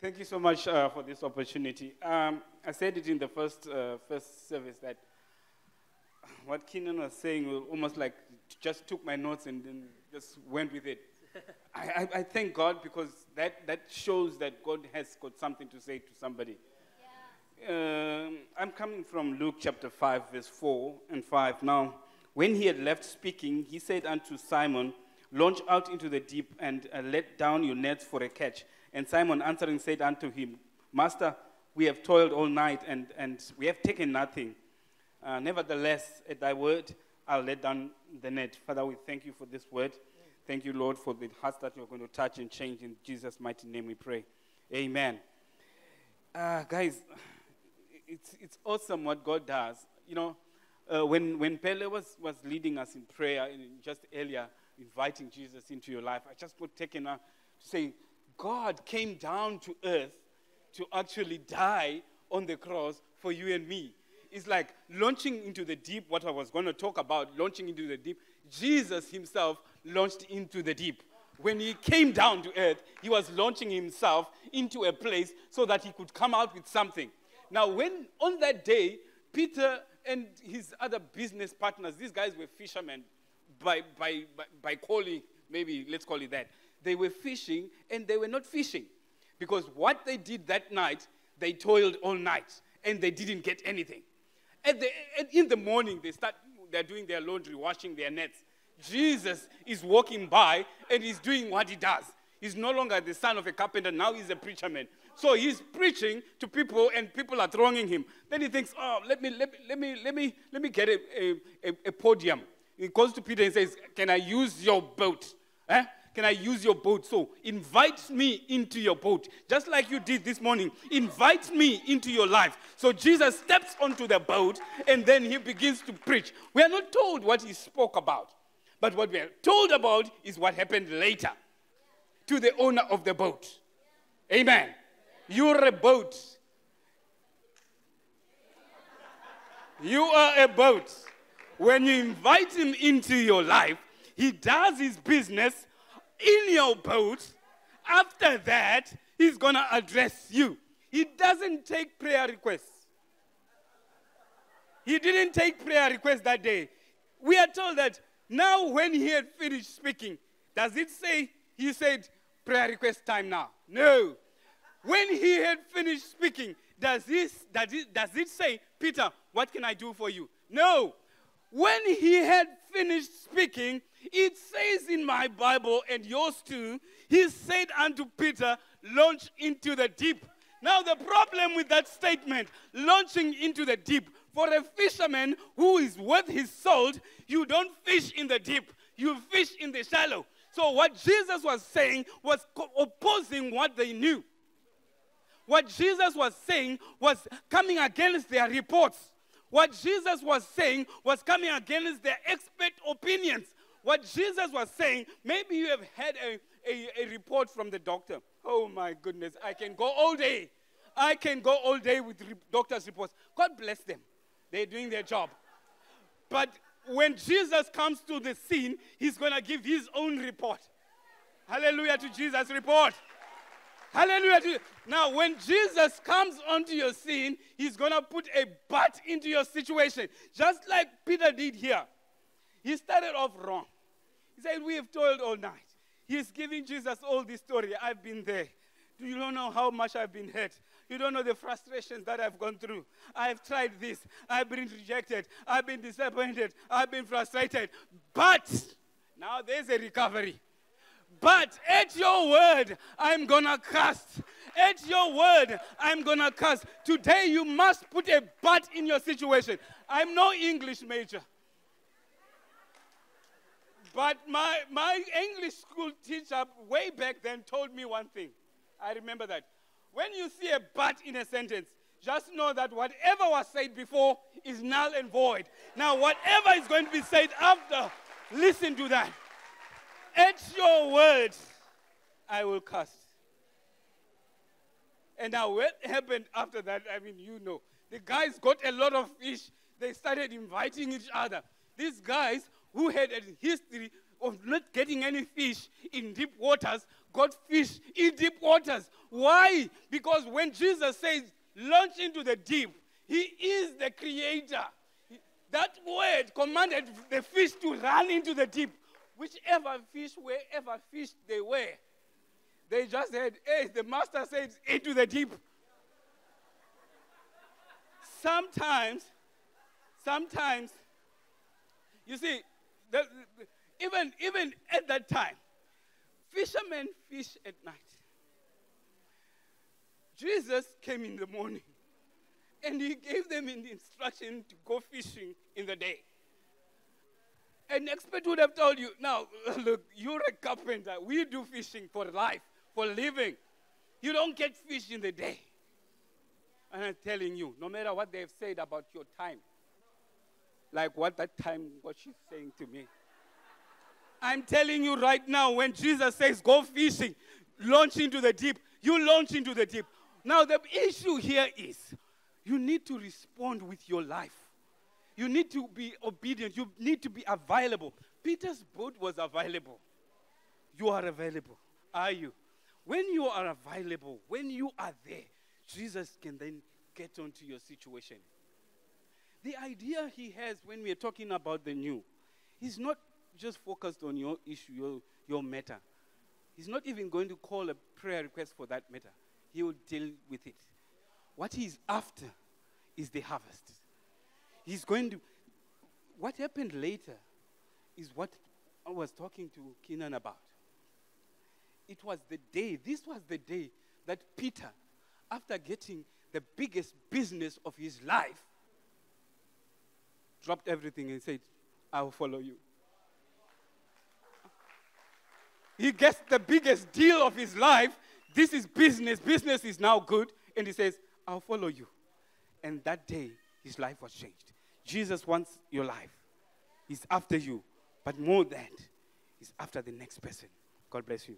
Thank you so much uh, for this opportunity. Um, I said it in the first, uh, first service that what Keenan was saying was almost like just took my notes and then just went with it. I, I, I, thank God because that, that shows that God has got something to say to somebody. Yeah. Um, I'm coming from Luke chapter 5, verse 4 and 5. Now, when he had left speaking, he said unto Simon, Launch out into the deep and uh, let down your nets for a catch. And Simon answering said unto him, Master, we have toiled all night and, and we have taken nothing. Uh, nevertheless, at thy word, I'll let down the net. Father, we thank you for this word. Thank you, Lord, for the hearts that you're going to touch and change. In Jesus' mighty name we pray. Amen. Uh, guys, it's, it's awesome what God does. You know, uh, when, when Pele was, was leading us in prayer just earlier, inviting Jesus into your life, I just got taken up to say, God came down to earth to actually die on the cross for you and me. It's like launching into the deep, what I was going to talk about, launching into the deep. Jesus himself launched into the deep. When he came down to earth, he was launching himself into a place so that he could come out with something. Now, when on that day, Peter and his other business partners, these guys were fishermen by, by, by, by calling, maybe let's call it that they were fishing and they were not fishing. Because what they did that night, they toiled all night and they didn't get anything. And, and in the morning, they start, they're doing their laundry, washing their nets. Jesus is walking by and he's doing what he does. He's no longer the son of a carpenter, now he's a preacher man. So he's preaching to people and people are thronging him. Then he thinks, oh, let me, let me, let me, let me, let me get a, a, a podium. He goes to Peter and says, can I use your boat? Eh? Can I use your boat? So invite me into your boat, just like you did this morning. Invite me into your life. So Jesus steps onto the boat and then he begins to preach. We are not told what he spoke about, but what we are told about is what happened later to the owner of the boat. Amen. You're a boat. You are a boat. When you invite him into your life, he does his business in your boat. After that, he's going to address you. He doesn't take prayer requests. He didn't take prayer requests that day. We are told that now, when he had finished speaking, does it say he said prayer request time now? No. When he had finished speaking, does, this, does, it, does it say, Peter, what can I do for you? No. When he had finished speaking, it says in my Bible and yours too, he said unto Peter, launch into the deep. Now, the problem with that statement, launching into the deep, for a fisherman who is worth his salt, you don't fish in the deep, you fish in the shallow. So, what Jesus was saying was opposing what they knew. What Jesus was saying was coming against their reports. What Jesus was saying was coming against their expert opinions. What Jesus was saying, maybe you have had a, a, a report from the doctor. Oh my goodness, I can go all day. I can go all day with re- doctor's reports. God bless them. They're doing their job. But when Jesus comes to the scene, he's going to give his own report. Hallelujah to Jesus' report. Hallelujah. Now, when Jesus comes onto your scene, he's going to put a butt into your situation, just like Peter did here. He started off wrong. He said, We have toiled all night. He's giving Jesus all this story. I've been there. You don't know how much I've been hurt. You don't know the frustrations that I've gone through. I've tried this. I've been rejected. I've been disappointed. I've been frustrated. But now there's a recovery. But at your word, I'm gonna cast. At your word, I'm gonna cast. Today, you must put a but in your situation. I'm no English major. But my, my English school teacher way back then told me one thing. I remember that. When you see a but in a sentence, just know that whatever was said before is null and void. Now, whatever is going to be said after, listen to that. At your word, I will cast. And now, what happened after that? I mean, you know. The guys got a lot of fish. They started inviting each other. These guys who had a history of not getting any fish in deep waters got fish in deep waters. Why? Because when Jesus says, launch into the deep, he is the creator. That word commanded the fish to run into the deep. Whichever fish, wherever fish they were, they just said, hey, the master said, into the deep. Sometimes, sometimes, you see, the, even, even at that time, fishermen fish at night. Jesus came in the morning and he gave them an instruction to go fishing in the day. An expert would have told you, now, look, you're a carpenter. We do fishing for life, for living. You don't get fish in the day. And I'm telling you, no matter what they've said about your time, like what that time, what she's saying to me. I'm telling you right now, when Jesus says go fishing, launch into the deep, you launch into the deep. Now, the issue here is you need to respond with your life. You need to be obedient. You need to be available. Peter's boat was available. You are available. Are you? When you are available, when you are there, Jesus can then get onto your situation. The idea he has when we are talking about the new, he's not just focused on your issue, your, your matter. He's not even going to call a prayer request for that matter. He will deal with it. What he's after is the harvest. He's going to. What happened later is what I was talking to Kenan about. It was the day, this was the day that Peter, after getting the biggest business of his life, dropped everything and said, I will follow you. He gets the biggest deal of his life. This is business. Business is now good. And he says, I'll follow you. And that day, his life was changed. Jesus wants your life. He's after you. But more than, that, he's after the next person. God bless you.